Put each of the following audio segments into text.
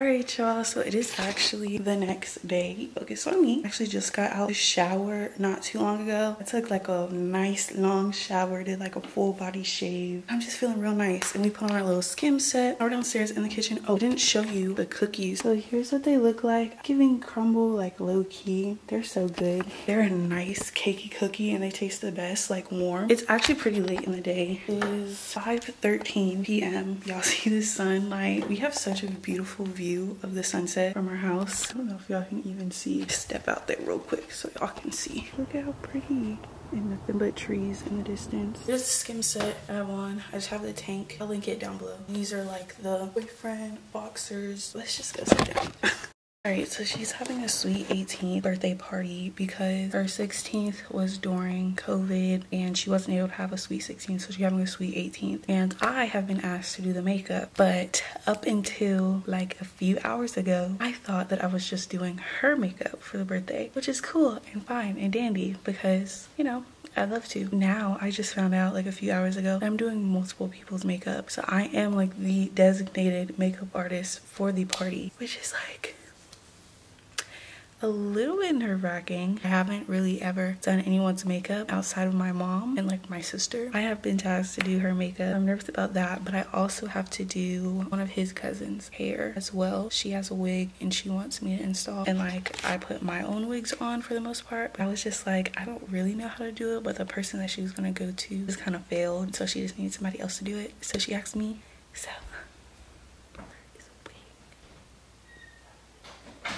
Alright y'all, so it is actually the next day. Focus on me. I actually just got out the shower not too long ago. I took like a nice long shower, did like a full body shave. I'm just feeling real nice. And we put on our little Skims set. We're downstairs in the kitchen. Oh, I didn't show you the cookies. So here's what they look like. Giving crumble like low key. They're so good. They're a nice cakey cookie and they taste the best like warm. It's actually pretty late in the day. It is 5.13 p.m. Y'all see the sunlight. We have such a beautiful view view of the sunset from our house. I don't know if y'all can even see. Step out there real quick so y'all can see. Look at how pretty and nothing but trees in the distance. Here's the Skims set I have on. I just have the tank. I'll link it down below. These are like the boyfriend boxers. Let's just go sit down. Alright, so she's having a sweet 18th birthday party because her 16th was during COVID and she wasn't able to have a sweet 16th, so she's having a sweet 18th. And I have been asked to do the makeup, but up until like a few hours ago, I thought that I was just doing her makeup for the birthday, which is cool and fine and dandy because, you know, I love to. Now I just found out like a few hours ago I'm doing multiple people's makeup. So I am like the designated makeup artist for the party, which is like a little bit nerve-wracking. I haven't really ever done anyone's makeup outside of my mom and like my sister. I have been tasked to do her makeup. I'm nervous about that, but I also have to do one of his cousins' hair as well. She has a wig and she wants me to install and like I put my own wigs on for the most part. But I was just like, I don't really know how to do it, but the person that she was gonna go to just kind of failed. So she just needed somebody else to do it. So she asked me, so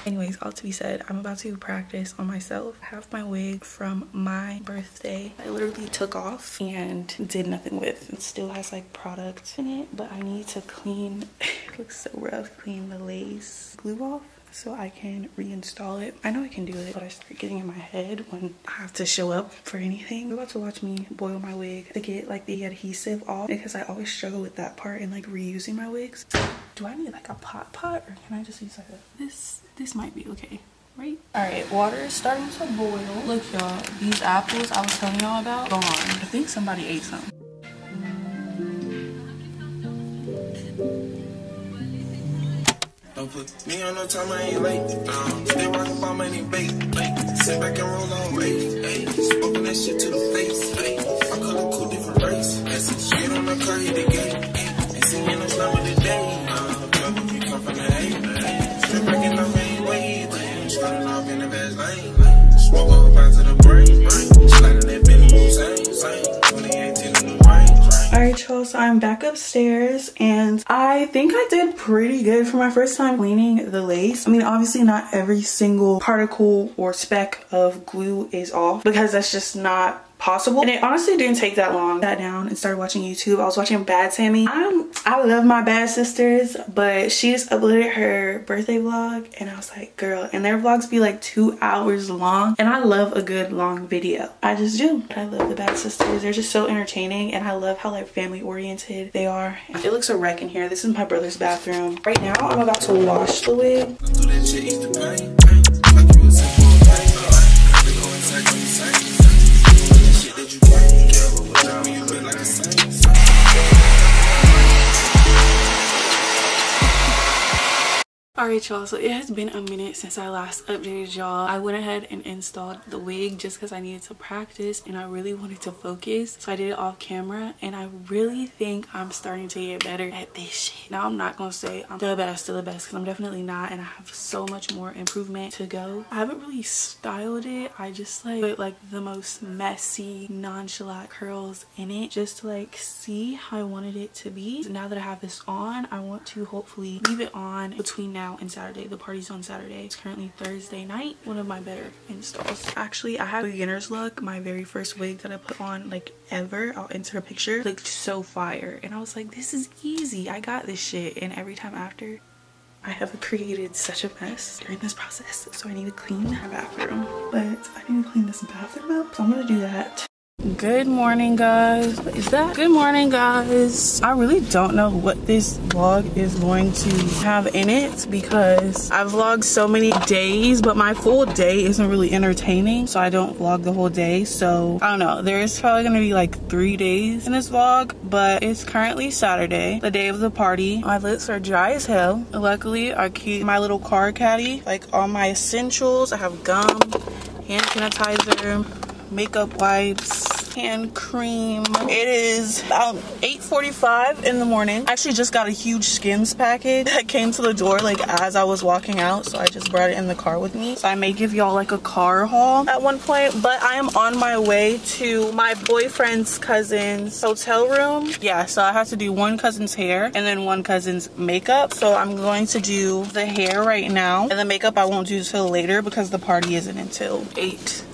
Anyways, all to be said, I'm about to practice on myself. I have my wig from my birthday. I literally took off and did nothing with. It still has like product in it, but I need to clean, it looks so rough, clean the lace glue off so I can reinstall it. I know I can do it, but I start getting in my head when I have to show up for anything. You're about to watch me boil my wig to get like the adhesive off because I always struggle with that part and like reusing my wigs. Do I need like a pot pot or can I just use like a, this, this might be okay. Right? All right, water is starting to boil. Look, y'all, these apples I was telling y'all about, gone. I think somebody ate some. Don't put me on no time, I ain't late. Um, they rockin' about money, bait, bait. Sit back and roll on, wait, hey. Smoking that shit to the face, hey. I call it cool, different race. That's shit on the car, hit the gate, hey. Ain't seen no slum of the day. So i'm back upstairs and i think i did pretty good for my first time cleaning the lace. I mean obviously not every single particle or speck of glue is off because that's just not possible. And it honestly didn't take that long. Sat down and started watching YouTube. I was watching Bad Sammy. I'm, I love my bad sisters, but she just uploaded her birthday vlog and I was like, girl, and their vlogs be like two hours long. And I love a good long video. I just do. I love the bad sisters. They're just so entertaining and I love how like family oriented they are. It looks a wreck in here. This is my brother's bathroom. Right now, I'm about to wash the wig. Alright y'all, so it has been a minute since I last updated y'all. I went ahead and installed the wig just because I needed to practice and I really wanted to focus. So I did it off camera and I really think I'm starting to get better at this shit. Now I'm not going to say I'm the best of the best because I'm definitely not and I have so much more improvement to go. I haven't really styled it. I just like put like the most messy, nonchalant curls in it just to like see how I wanted it to be. So now that I have this on, I want to hopefully leave it on between now and Saturday. The party's on Saturday. It's currently Thursday night. One of my better installs. Actually, I have a beginner's look. My very first wig that I put on like ever. I'll insert a picture. Looked so fire. And I was like, this is easy. I got this shit. And every time after, I have created such a mess during this process. So I need to clean my bathroom. But I need to clean this bathroom up. So I'm gonna do that Good morning, guys. What is that? Good morning, guys. I really don't know what this vlog is going to have in it because I vlog so many days, but my full day isn't really entertaining, so I don't vlog the whole day. So I don't know. There is probably gonna be like three days in this vlog, but it's currently Saturday, the day of the party. My lips are dry as hell. Luckily, I keep my little car caddy, like all my essentials. I have gum, hand sanitizer, makeup wipes, hand cream. It is about 8.45 in the morning. I actually just got a huge Skims package that came to the door like as I was walking out. So I just brought it in the car with me. So I may give y'all like a car haul at one point. But I am on my way to my boyfriend's cousin's hotel room. Yeah, so I have to do one cousin's hair and then one cousin's makeup. So I'm going to do the hair right now. And the makeup I won't do till later because the party isn't until 8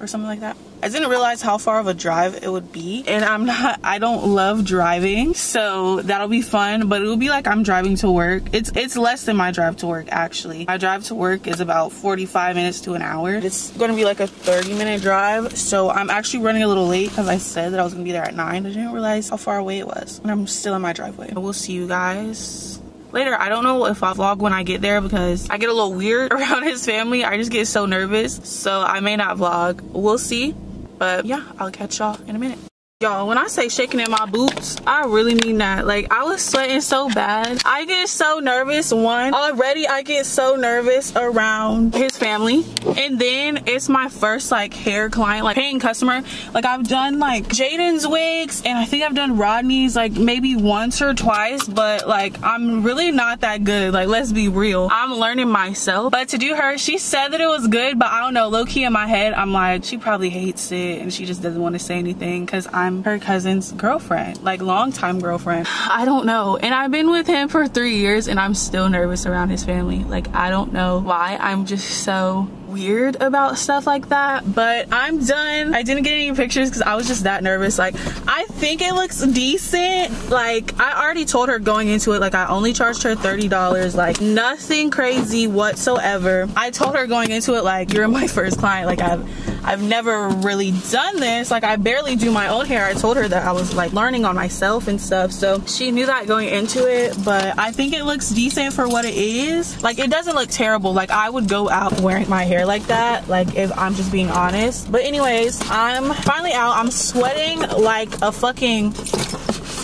or something like that. I didn't realize how far of a drive it would be. And I'm not I don't love driving so that'll be fun. But it will be like I'm driving to work. It's it's less than my drive to work actually. My drive to work is about 45 minutes to an hour. It's gonna be like a 30 minute drive so I'm actually running a little late because I said that I was gonna be there at 9 I didn't realize how far away it was. And I'm still in my driveway. We'll see you guys later. I don't know if i'll vlog when i get there because i get a little weird around his family. I just get so nervous so i may not vlog. We'll see but yeah i'll catch y'all in a minute Y'all, when I say shaking in my boots, I really mean that. Like, I was sweating so bad. I get so nervous, one. Already, I get so nervous around his family. And then, it's my first, like, hair client, like, paying customer. Like, I've done, like, Jaden's wigs, and I think I've done Rodney's, like, maybe once or twice. But, like, I'm really not that good. Like, let's be real. I'm learning myself. But to do her, she said that it was good, but I don't know. Low-key in my head, I'm like, she probably hates it, and she just doesn't want to say anything, because I'm Her cousin's girlfriend, like longtime girlfriend. I don't know. And I've been with him for three years and I'm still nervous around his family. Like, I don't know why. I'm just so weird about stuff like that but i'm done i didn't get any pictures because i was just that nervous like i think it looks decent like i already told her going into it like i only charged her 30 dollars like nothing crazy whatsoever i told her going into it like you're my first client like i've I've never really done this. Like I barely do my own hair. I told her that I was like learning on myself and stuff. So she knew that going into it, but I think it looks decent for what it is. Like it doesn't look terrible. Like I would go out wearing my hair like that. Like if I'm just being honest. But anyways, I'm finally out. I'm sweating like a fucking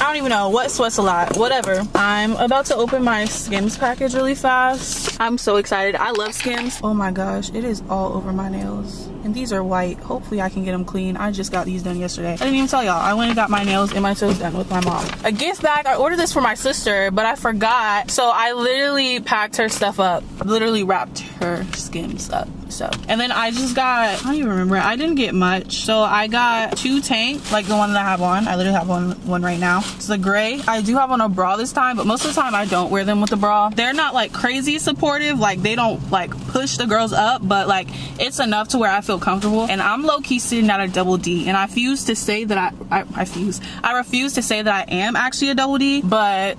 I don't even know what sweats a lot whatever I'm about to open my skims package really fast I'm so excited I love skims oh my gosh it is all over my nails and these are white. Hopefully i can get them clean. I just got these done yesterday. I didn't even tell y'all. I went and got my nails and my toes done with my mom. A gift bag. I ordered this for my sister but i forgot. So i literally packed her stuff up. Literally wrapped her skims up. So and then i just got i don't even remember. I didn't get much. So i got two tank like the one that i have on. I literally have one one right now. It's the gray. I do have on a bra this time but most of the time i don't wear them with the bra. They're not like crazy supportive. Like they don't like push the girls up but like it's enough to where i feel feel comfortable. And I'm low key sitting at a double D. And I refuse to say that I, I, I refuse. I refuse to say that I am actually a double D, but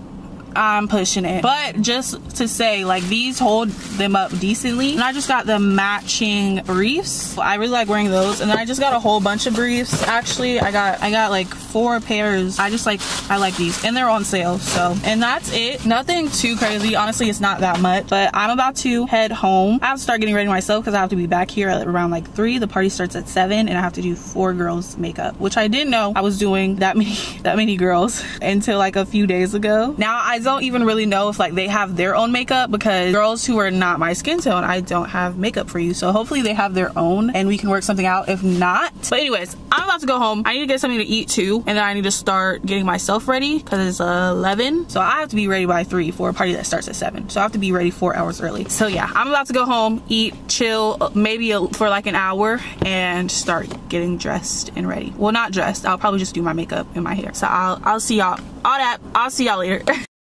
I'm pushing it. But just to say, like these hold them up decently. And I just got the matching briefs. I really like wearing those. And then I just got a whole bunch of briefs. Actually, I got I got like four pairs. I just like I like these and they're on sale. So and that's it. Nothing too crazy. Honestly, it's not that much. But I'm about to head home. I have to start getting ready myself because I have to be back here at around like three. The party starts at seven and I have to do four girls makeup, which I didn't know I was doing that many that many girls until like a few days ago. Now I don't even really know if like they have their own makeup because girls who are not my skin tone, I don't have makeup for you. So hopefully they have their own and we can work something out. If not, but anyways, I'm about to go home. I need to get something to eat too. And then I need to start getting myself ready because it's 11. So I have to be ready by three for a party that starts at seven. So I have to be ready four hours early. So yeah, I'm about to go home, eat, chill, maybe for like an hour and start getting dressed and ready. Well, not dressed. I'll probably just do my makeup and my hair. So I'll, I'll see y'all all that. I'll see y'all later.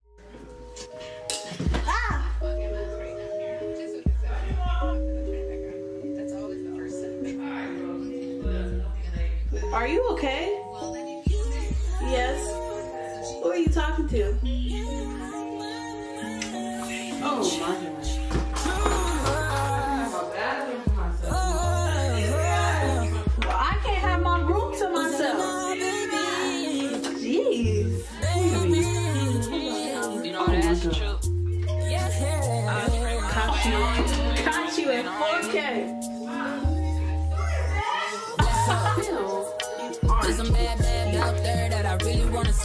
talking to?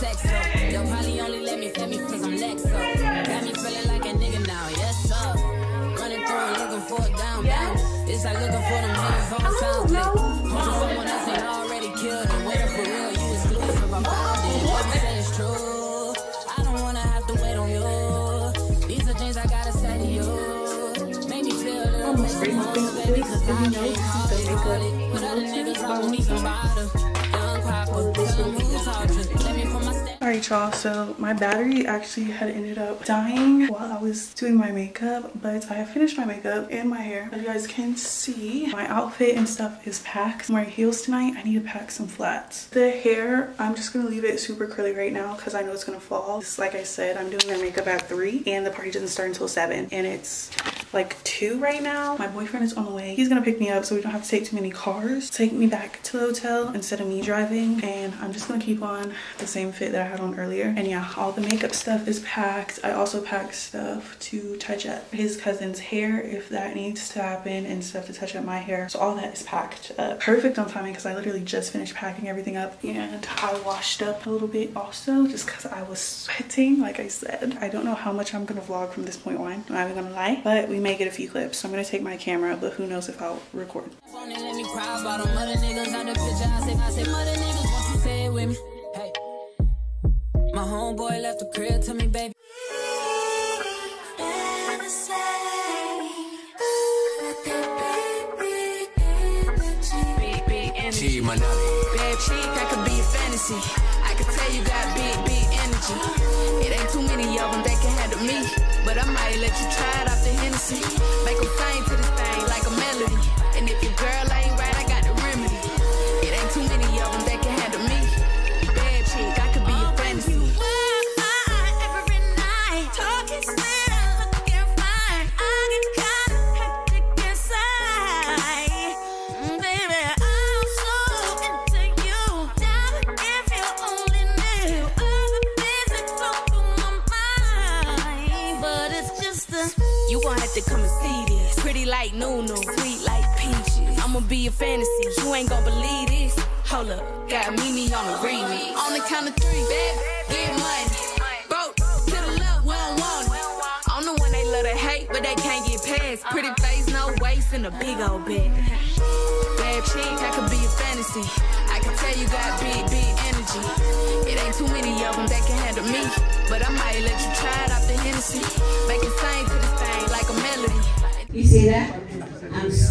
Sex up. They'll probably only let me, let me cause I'm Lexo. Got me feeling like a nigga now, yes sir. Running through looking for it down, down. It's like looking for them niggas on sound clip. Hoping someone else ain't already killed and waiting for real. You exclusive, I found it. What you say is true. I don't wanna have to wait on you. These are things I gotta say to you. Make me feel a little bit more, baby, cause I can't hardly it. But other niggas don't need some bottle. Papa, tell 'em who's talking. Let me put my. Alright y'all, so my battery actually had ended up dying while I was doing my makeup, but I have finished my makeup and my hair. As you guys can see, my outfit and stuff is packed. I'm wearing heels tonight, I need to pack some flats. The hair, I'm just gonna leave it super curly right now because I know it's gonna fall. Just like I said, I'm doing my makeup at 3 and the party doesn't start until 7 and it's like 2 right now. My boyfriend is on the way. He's gonna pick me up so we don't have to take too many cars. Take me back to the hotel instead of me driving and I'm just gonna keep on the same fit that I had on earlier. And yeah, all the makeup stuff is packed. I also packed stuff to touch up his cousin's hair if that needs to happen and stuff to touch up my hair. So all that is packed up. Perfect on timing because I literally just finished packing everything up and I washed up a little bit also just because I was sweating like I said. I don't know how much I'm gonna vlog from this point on. I'm not even gonna lie, but we may get a few clips. So I'm gonna take my camera, but who knows if I'll record. My homeboy left the crib to me, baby. Big, big energy. G Manali. Bad chick, I could be a fantasy. I could tell you got big, big energy. It ain't too many of them that can handle me. But I might let you try it off the Hennessy. Make them sing to this thing like a melody. And if your girl ain't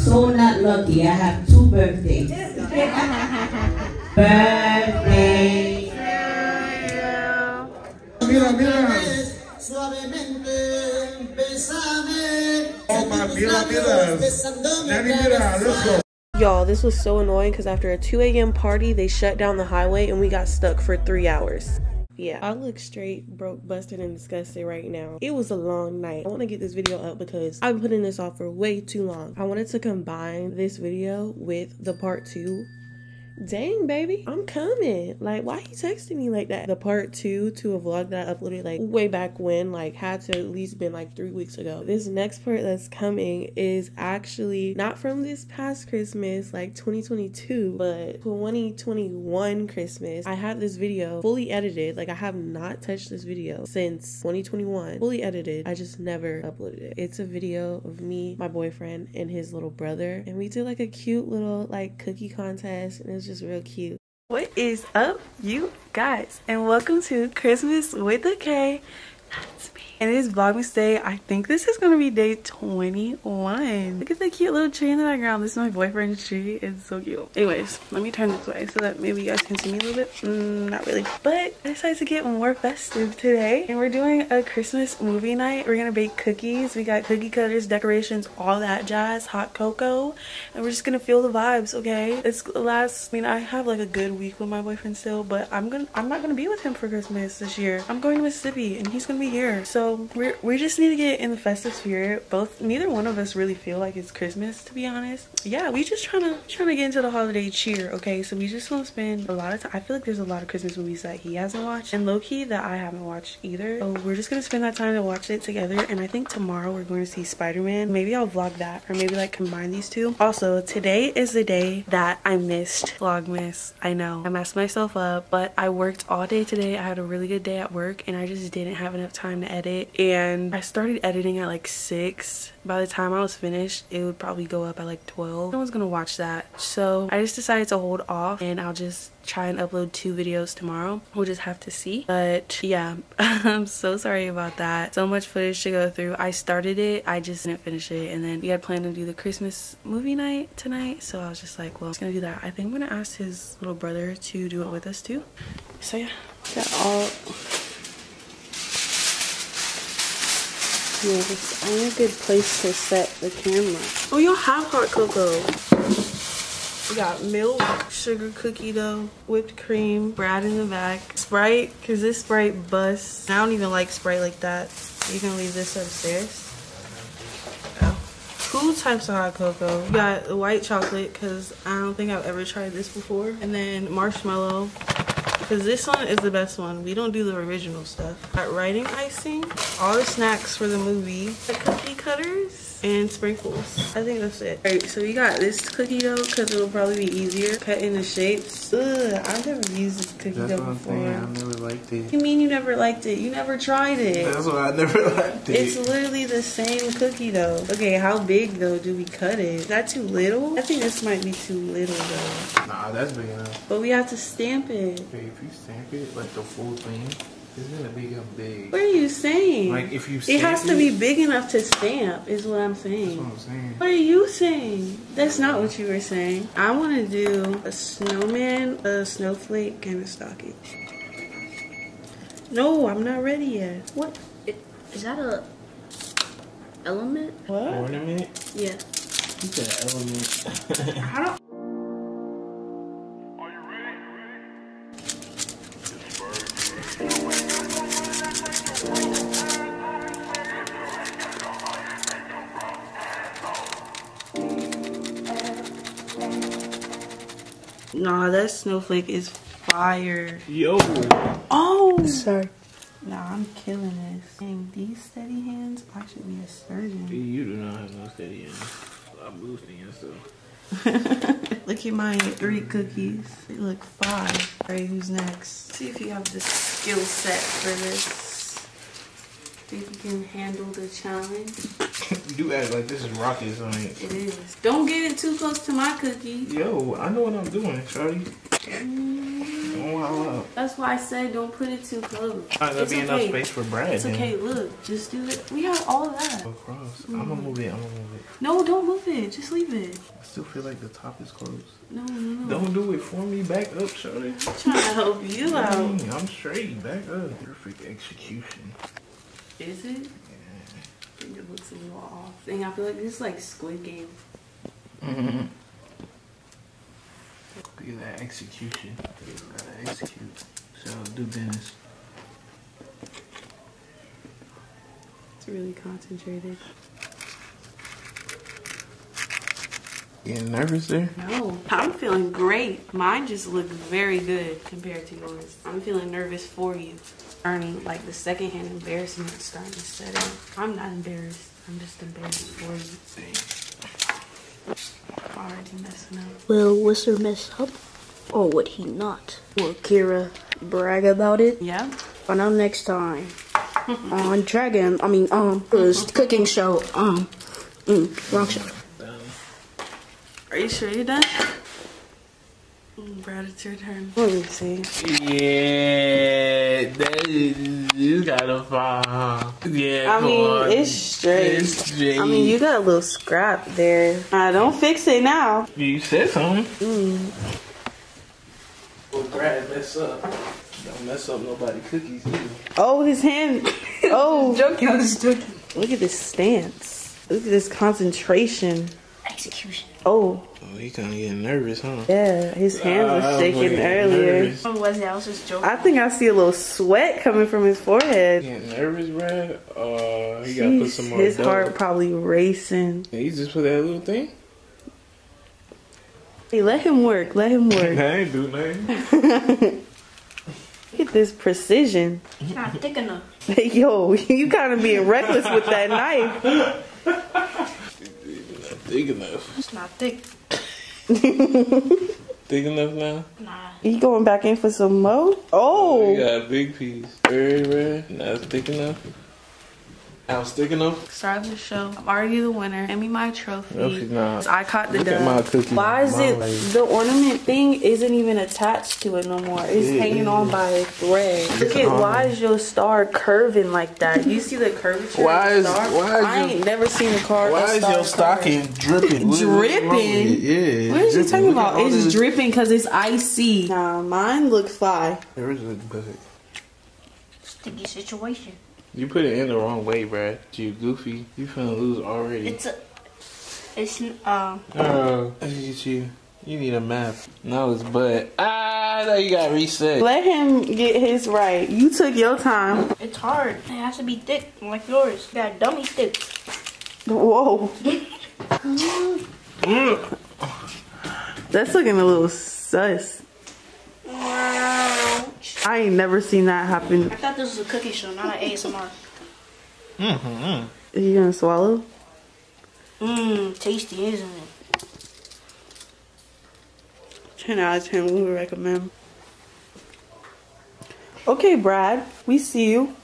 so not lucky. I have two birthdays. Birthday. Mira, mira. Suavemente, bésame. Oh, my, mira, mira. Daddy, mira, let's go. Y'all, this was so annoying because after a 2 a.m. party, they shut down the highway and we got stuck for three hours. Yeah, I look straight, broke, busted, and disgusted right now. It was a long night. I want to get this video up because I've been putting this off for way too long. I wanted to combine this video with the part two dang baby i'm coming. Like why you texting me like that? The part two to a vlog that i uploaded like way back when like had to at least been like three weeks ago. This next part that's coming is actually not from this past christmas like 2022 but 2021 christmas. I had this video fully edited. Like i have not touched this video since 2021 fully edited. I just never uploaded it. It's a video of me my boyfriend and his little brother. And we did like a cute little like cookie contest. And it was just real cute. What is up, you guys? And welcome to Christmas with a K. That's me. And it is Vlogmas Day. I think this is gonna be day 21. Look at the cute little tree in the background. This is my boyfriend's tree. It's so cute. Anyways, let me turn this way so that maybe you guys can see me a little bit. Mm, not really. But I decided to get more festive today. And we're doing a Christmas movie night. We're gonna bake cookies. We got cookie cutters, decorations, all that jazz, hot cocoa. And we're just gonna feel the vibes, okay? It's last, I mean, I have like a good week with my boyfriend still, but I'm gonna, I'm not gonna be with him for Christmas this year. I'm going to Mississippi and he's gonna be here. So We we just need to get in the festive spirit. Both neither one of us really feel like it's Christmas to be honest. Yeah, we just trying to trying to get into the holiday cheer. Okay, so we just want to spend a lot of time. I feel like there's a lot of Christmas movies that he hasn't watched and low key that I haven't watched either. So we're just gonna spend that time to watch it together. And I think tomorrow we're going to see Spider Man. Maybe I'll vlog that or maybe like combine these two. Also, today is the day that I missed Vlogmas. I know I messed myself up, but I worked all day today. I had a really good day at work and I just didn't have enough time to edit. And I started editing at like 6. By the time I was finished, it would probably go up at like 12. No one's gonna watch that. So I just decided to hold off and I'll just try and upload two videos tomorrow. We'll just have to see. But yeah, I'm so sorry about that. So much footage to go through. I started it, I just didn't finish it. And then we had planned to do the Christmas movie night tonight. So I was just like, well, I'm gonna do that. I think I'm gonna ask his little brother to do it with us too. So yeah, got all yeah, it's only a good place to set the camera. Oh, y'all have hot cocoa. We got milk, sugar cookie dough, whipped cream, Brad in the back, Sprite, because this Sprite busts. I don't even like Sprite like that. You can leave this upstairs. Oh. Two types of hot cocoa. We got white chocolate, because I don't think I've ever tried this before. And then marshmallow, because this one is the best one. We don't do the original stuff. Got writing icing, all the snacks for the movie, the cookie cutters, and sprinkles. I think that's it. Alright, so we got this cookie dough because it'll probably be easier. Cut into shapes. Ugh, I've never used this cookie That's dough what I'm before. saying. I never liked it. You mean you never liked it? You never tried it. That's why I never liked it. It's literally the same cookie dough. Okay, how big though do we cut it? Is that too little? I think this might be too little though. nah, that's big enough. But we have to stamp it. Okay, if you stamp it like the full thing, it's gonna become big. What are you saying? Like if you it has to be big enough to stamp is what I'm saying. That's what I'm saying. What are you saying? That's not what you were saying. I want to do a snowman, a snowflake, and a stocking. No, I'm not ready yet. What? Is that a element? What? Ornament? Yeah. You said element. I don't. Nah, that snowflake is fire. Yo. Oh! Sorry. Nah, I'm killing this. Dang, these steady hands, I should be a surgeon. You do not have no steady hands. Stop boosting yourself. Look at my three cookies. They look fine. Alright, who's next? See if you have the skill set for this. See if you can handle the challenge. You act like this is rocket science. It is. Don't get it too close to my cookie. Yo, I know what I'm doing, Charlie. Wild. That's why I said don't put it too close. Gonna It's be enough okay. space for Brad. It's then. okay, look. Just do it. We have all that. Across. I'm gonna move it. I'm gonna move it. No, don't move it. Just leave it. I still feel like the top is closed. No, no, no. Don't do it for me. Back up, Charlie. I'm trying to help you out. Dang, I'm straight. Back up. Perfect execution. Is it? I think it looks a little off. Dang, I feel like this is like Squid Game. Mm-hmm. Look at that execution. Gotta execute. So do business. It's really concentrated. Getting nervous there? No, I'm feeling great. Mine just looked very good compared to yours. I'm feeling nervous for you. Earning like the secondhand embarrassment starting to set in. I'm not embarrassed. I'm just embarrassed for you. Already messing up. Will Whistler mess up? Or would he not? Will Kira brag about it? Yeah. Find out next time. on Dragon, I mean, um, cooking show, um, mm, wrong show. Are you sure you're done? Brad, it's your turn. Let me see. Yeah, that is, you gotta fall. Yeah, I come mean, on. it's straight. It's straight. I mean, you got a little scrap there. Uh, don't fix it now. You said something. Mm. Well, Brad, mess up. Don't mess up nobody cookies either. Oh, his hand. Oh, joking, I was joking. look at this stance. Look at this concentration. Execution. Oh, Oh, he kind of getting nervous, huh? yeah, his hands were shaking earlier. nervous. Oh, Wesley, I was just joking. I think I see a little sweat coming from his forehead. Getting nervous, Brad? Uh, he gotta put some more his dough. heart probably racing. Yeah, he just put that little thing. Hey, let him work. Let him work. I ain't do nothing. Look at this precision. It's not thick enough. Hey, yo, you kind of being reckless with that knife. Thick enough. It's not thick. Thick enough now? Nah. You going back in for some more? You Oh, got a big piece. Very rare. Not thick enough. Now it's sticking enough. Start of the show. I'm already the winner. Hand me my trophy. No, she's not. I caught the Look at my cookie. why is My it lady. the ornament thing isn't even attached to it no more? It's It hanging on by a thread. Look at why is your star curving like that? You see the curvature? Why is- star? why is I your- ain't never seen a car. Why a is your stocking dripping? What is wrong with Dripping? it? Yeah. What is you talking about? It's this- dripping because it's icy. Nah, mine look fly. Yours look good. Sticky situation. You put it in the wrong way, Brad. You goofy. You finna lose already. It's a. It's um. Oh, look at you. You need a map. No, it's butt. Ah, now you got reset. Let him get his right. You took your time. It's hard. It has to be thick, like yours. You got dummy thick. Whoa. That's looking a little sus. I ain't never seen that happen. I thought this was a cookie show, not an ASMR. Mm-hmm. Are you gonna swallow? Mmm, tasty, isn't it? 10 out of 10, we would recommend. Okay, Brad, we see you.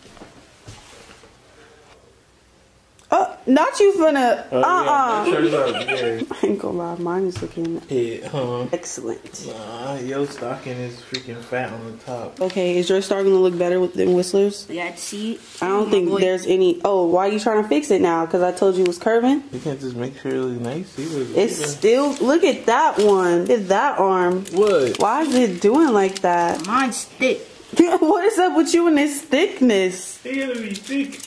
Oh, not you finna. Uh uh yeah, that shirt is. I ain't gonna lie, mine is looking Yeah. Yeah, huh? excellent. Nah, your stocking is freaking fat on the top. Okay, is your star gonna look better with than Whistler's? You got to see. I don't My think boy. there's any. Oh, why are you trying to fix it now? Because I told you it was curving? You can't just make sure it looks nice. See, It's look still. Look at that one. Look at that arm. what? Why is it doing like that? Mine's thick. what is up with you and this thickness? It gotta be thick.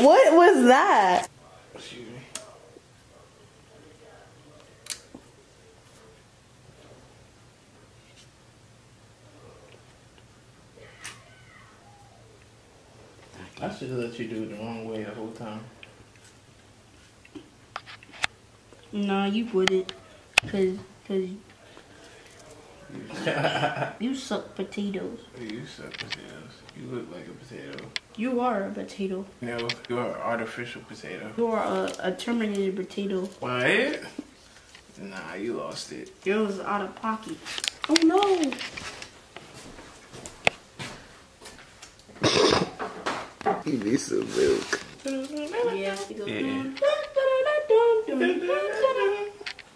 What was that? Excuse me. I should have let you do it the wrong way the whole time. No, you wouldn't. Cause, cause you suck potatoes. You suck potatoes. You look like a potato. You are a potato. No, you're an artificial potato. You are a, a terminated potato. What? Nah, you lost it. Yours out of pocket. Oh no! You need some milk. Yeah.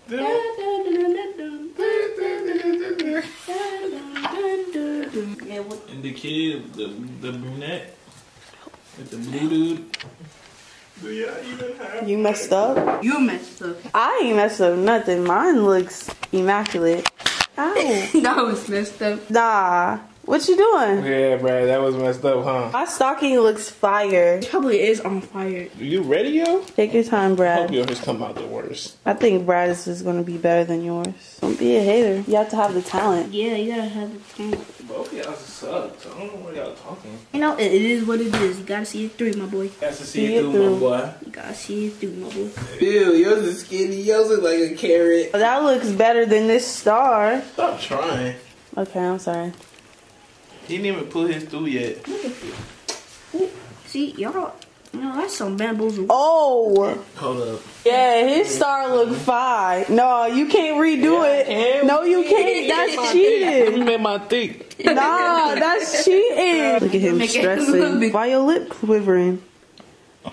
Yeah. The kid, the the brunette, with the blue dude. Do y'all even have? You messed up? You messed up. I ain't messed up nothing. Mine looks immaculate. Ow. that was messed up. nah. What you doing? Yeah, Brad, that was messed up, huh? My stocking looks fire. Probably is on fire. You ready, yo? Take your time, Brad. Hope yours come out the worst. I think Brad's is gonna be better than yours. Don't be a hater. You have to have the talent. Yeah, you gotta have the time. Both of y'all suck. So I don't know what y'all talking. You know, it, it is what it is. You gotta see it through, my boy. Has to See see it it through, through. my boy. You gotta see it through, my boy. Ew, yours is skinny. Yours is like a carrot. That looks better than this star. Stop trying. Okay, I'm sorry. He didn't even pull his through yet. Ooh, see, y'all, you know, that's some bamboozle. Oh, Hold up. yeah, his star look fine. No, you can't redo it. No, you can't. That's cheating. You cheating. made my thick. Nah, that's cheating. Look at him Make it a little stressing. bit- Why your lip quivering? Oh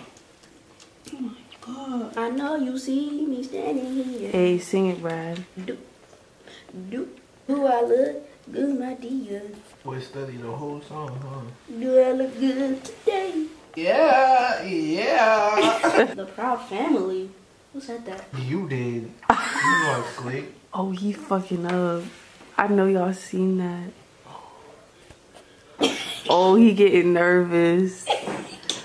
my god, I know you see me standing here. Hey, sing it, Brad. Do, do, do I look good, my dear. Boy, study the whole song, huh? Do I look good today? Yeah, yeah. The Proud Family. Who said that? you did. You know I click. Oh, he fucking up. I know y'all seen that. Oh, he getting nervous.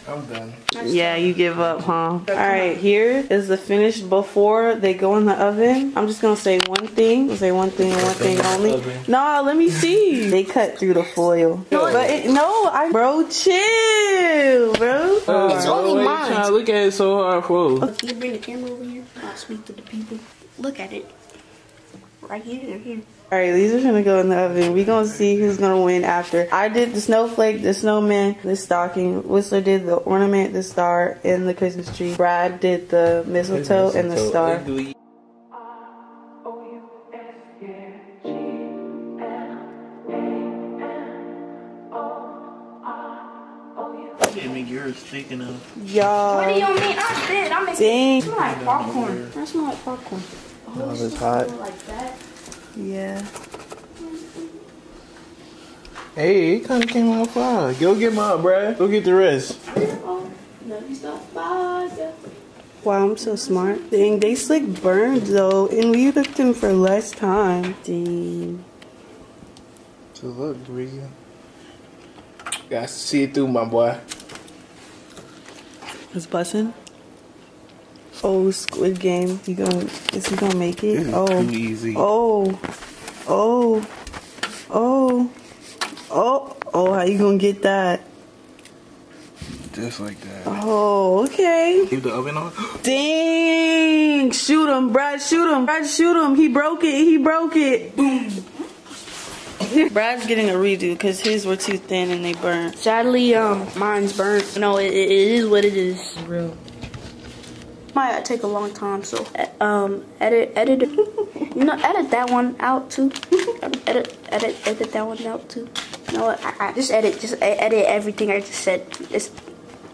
I'm done. Yeah, you give up, huh? All right, here is the finished before they go in the oven. I'm just gonna say one thing. I'll say one thing and one thing only. Oven. No, let me see. They cut through the foil. No, But it, no, I bro, chill, bro. Uh, only why you mine. trying to look at it so hard for? Can you bring the camera over here? I'll speak to the people. Look at it. Right here, Right here. All right, these are gonna go in the oven. We gonna see who's gonna win after. I did the snowflake, the snowman, the stocking. Whistler did the ornament, the star, and the Christmas tree. Brad did the mistletoe and the star. Ugly. Can't make yours thick. What do Y'all, mean? I did. I make dang. it smell like popcorn. That smell like popcorn. Oh, it's hot. Like that. Yeah. Hey, it kind of came out fine. Go get mine, bruh. Go get the rest. No, you stop. Bye. Wow, I'm so smart. Dang, they slick burned though, and we cooked them for less time. Dang. So look, Bree. Got to see it through, my boy. It's bussin'. Oh, Squid Game. You gonna is he gonna make it? This is oh. too easy. Oh. Oh. Oh. Oh. Oh, how you gonna get that? Just like that. Oh, okay. Keep the oven on. Dang! Shoot him, Brad, shoot him. Brad, shoot him. He broke it. He broke it. Boom. Brad's getting a redo because his were too thin and they burned. Sadly, um, mine's burnt. No, it, it is what it is. Real. Might take a long time, so um, edit, edit, you know, edit that one out too. edit, edit, edit that one out too. No, I, I just edit, just edit everything I just said. Just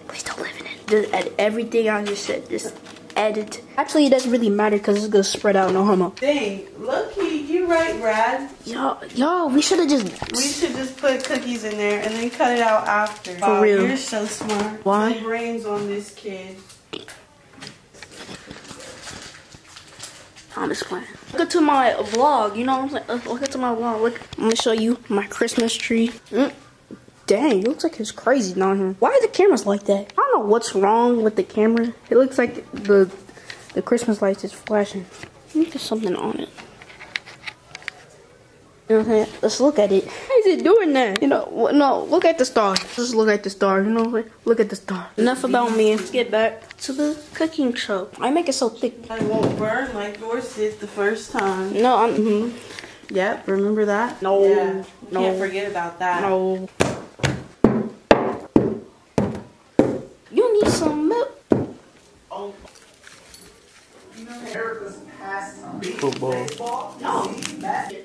please don't live in it. Just edit everything I just said. Just edit. Actually, it doesn't really matter because it's gonna spread out. No homo. Dang, lucky you right, Brad. Yo, yo, we should have just. We should just put cookies in there and then cut it out after. For real. You're so smart. Why? Brains on this kid. I'm just playing. Look into my vlog, you know what I'm saying? Uh, Look into my vlog. Look, I'm gonna show you my Christmas tree. Mm. Dang, it looks like it's crazy down here. Why are the cameras like that? I don't know what's wrong with the camera. It looks like the the Christmas lights is flashing. I think there's something on it. You know what I'm saying? Let's look at it. How is it doing that? You know, no, look at the star. Just look at the star, you know what I'm saying? Look at the star. Enough about me. Let's get back to the cooking show. I make it so thick. It won't burn like yours did the first time. No, I'm. Mm -hmm. Yep, remember that? No, Yeah. no. Can't forget about that. No. You need some milk. Football. No.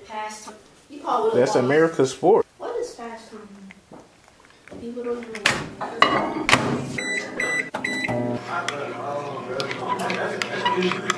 Pastime. You call it That's what? America's sport. What is pastime? People don't know. My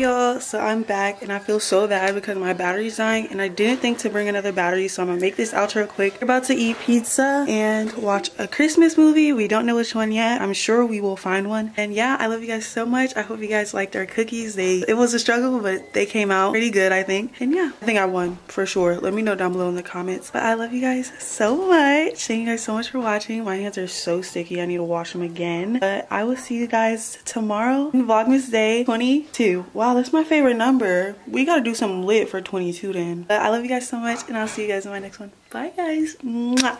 y'all, so I'm back and I feel so bad because my battery's dying and I didn't think to bring another battery so I'm gonna make this outro quick. We're about to eat pizza and watch a Christmas movie. We don't know which one yet. I'm sure we will find one. And yeah, I love you guys so much. I hope you guys liked our cookies. They It was a struggle but they came out pretty good I think. And yeah, I think I won for sure. Let me know down below in the comments. But I love you guys so much. Thank you guys so much for watching. My hands are so sticky. I need to wash them again. But I will see you guys tomorrow Vlogmas Day 22. Wow, that's my favorite number. We gotta do some lit for 22 then. I love you guys so much and I'll see you guys in my next one. Bye guys. Mwah.